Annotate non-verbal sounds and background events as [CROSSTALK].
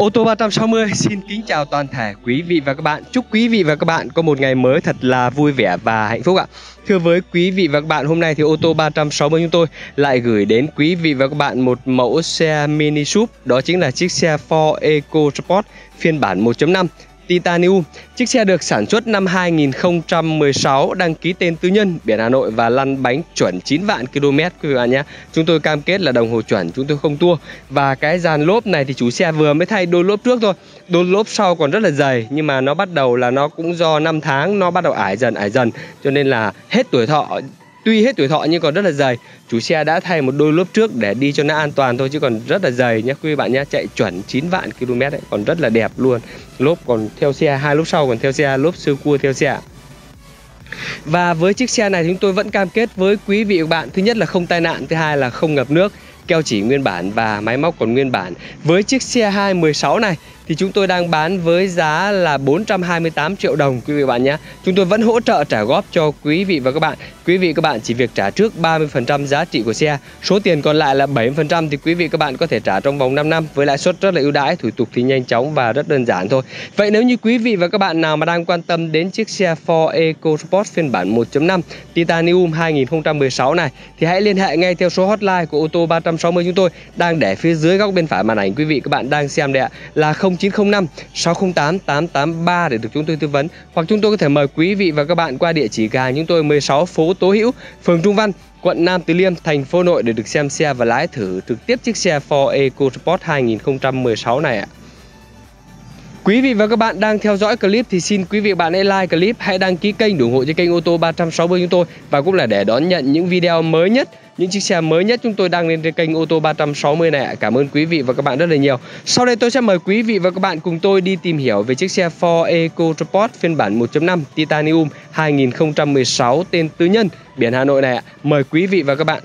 Ô tô 360 [LAUGHS] xin kính chào toàn thể quý vị và các bạn. Chúc quý vị và các bạn có một ngày mới thật là vui vẻ và hạnh phúc ạ. Thưa với quý vị và các bạn, hôm nay thì ô tô 360 chúng tôi lại gửi đến quý vị và các bạn một mẫu xe mini suv đó chính là chiếc xe Ford EcoSport phiên bản 1.5 Titanium. Chiếc xe được sản xuất năm 2016, đăng ký tên tư nhân, biển Hà Nội và lăn bánh chuẩn 9 vạn km quý vị bạn nhé. Chúng tôi cam kết là đồng hồ chuẩn, chúng tôi không tua. Và cái dàn lốp này thì chủ xe vừa mới thay đôi lốp trước thôi. Đôi lốp sau còn rất là dày nhưng mà nó bắt đầu là nó cũng do năm tháng nó bắt đầu ải dần ải dần cho nên là hết tuổi thọ tuy hết tuổi thọ nhưng còn rất là dày. Chủ xe đã thay một đôi lốp trước để đi cho nó an toàn thôi chứ còn rất là dày nhé quý bạn nhé chạy chuẩn 9 vạn km ấy, còn rất là đẹp luôn. Lốp còn theo xe hai lốp sau còn theo xe lốp sơ cua theo xe và với chiếc xe này chúng tôi vẫn cam kết với quý vị và bạn. Thứ nhất là không tai nạn thứ hai là không ngập nước keo chỉ nguyên bản và máy móc còn nguyên bản. Với chiếc xe 216 này thì chúng tôi đang bán với giá là 428 triệu đồng quý vị bạn nhé. Chúng tôi vẫn hỗ trợ trả góp cho quý vị và các bạn. Quý vị các bạn chỉ việc trả trước 30% giá trị của xe. Số tiền còn lại là 7% thì quý vị các bạn có thể trả trong vòng 5 năm với lãi suất rất là ưu đãi, thủ tục thì nhanh chóng và rất đơn giản thôi. Vậy nếu như quý vị và các bạn nào mà đang quan tâm đến chiếc xe Ford EcoSport phiên bản 1.5 Titanium 2016 này thì hãy liên hệ ngay theo số hotline của ô tô 360 chúng tôi đang để phía dưới góc bên phải màn ảnh quý vị các bạn đang xem đây ạ là 0 0905 608 883 để được chúng tôi tư vấn hoặc chúng tôi có thể mời quý vị và các bạn qua địa chỉ gà chúng tôi 16 phố Tố Hữu, phường Trung Văn, quận Nam Từ Liêm, thành phố Nội để được xem xe và lái thử trực tiếp chiếc xe Ford EcoSport 2016 này ạ. Quý vị và các bạn đang theo dõi clip thì xin quý vị bạn hãy like clip, hãy đăng ký kênh ủng hộ cho kênh ô tô 360 chúng tôi. Và cũng là để đón nhận những video mới nhất những chiếc xe mới nhất chúng tôi đăng lên trên kênh ô tô 360 này Cảm ơn quý vị và các bạn rất là nhiều. Sau đây tôi sẽ mời quý vị và các bạn cùng tôi đi tìm hiểu về chiếc xe Ford EcoSport phiên bản 1.5 Titanium 2016 tên tư nhân biển Hà Nội này ạ. Mời quý vị và các bạn.